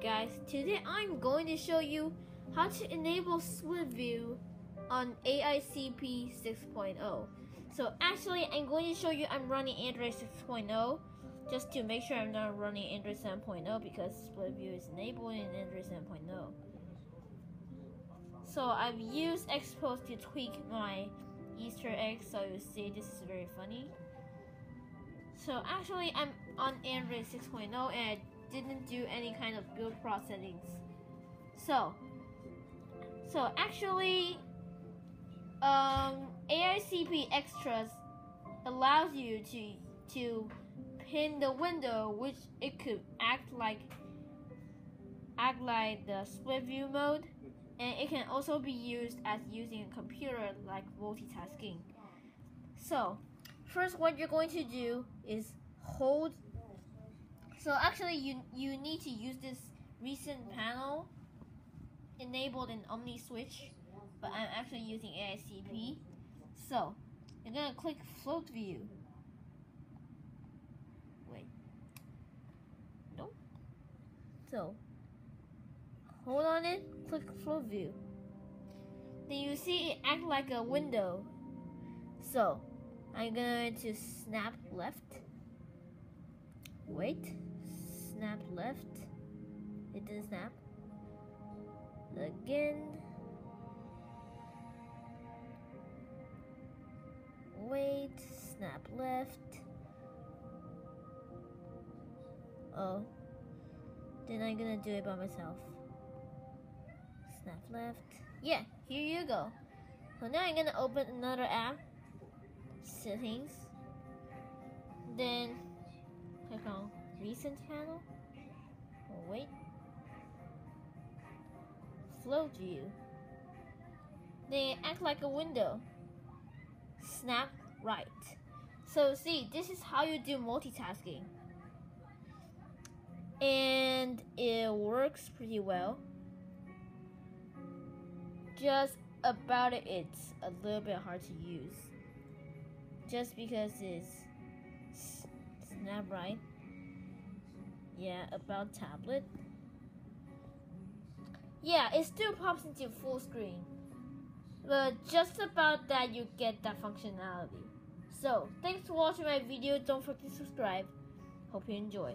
guys, today I'm going to show you how to enable split view on AICP 6.0. So actually I'm going to show you I'm running Android 6.0 just to make sure I'm not running Android 7.0 because split view is enabled in Android 7.0. So I've used Xposed to tweak my Easter egg so you see this is very funny. So actually I'm on Android 6.0 and I didn't do any kind of build processing. So, so actually, um, AICP extras allows you to to pin the window, which it could act like act like the split view mode, and it can also be used as using a computer like multitasking. So, first, what you're going to do is hold so actually you, you need to use this recent panel enabled in OmniSwitch, but I'm actually using AICP. So you're gonna click float view. Wait. Nope. So hold on it, click float view. Then you see it act like a window. So I'm going to snap left. Wait snap left. It didn't snap. Again. Wait, snap left. Oh. Then I'm gonna do it by myself. Snap left. Yeah, here you go. So now I'm gonna open another app. Settings. Then recent panel. Oh, wait. Float view. They act like a window. Snap right. So see, this is how you do multitasking. And it works pretty well. Just about it, it's a little bit hard to use. Just because it's snap right yeah, about tablet. Yeah, it still pops into full screen. But just about that you get that functionality. So, thanks for watching my video. Don't forget to subscribe. Hope you enjoy.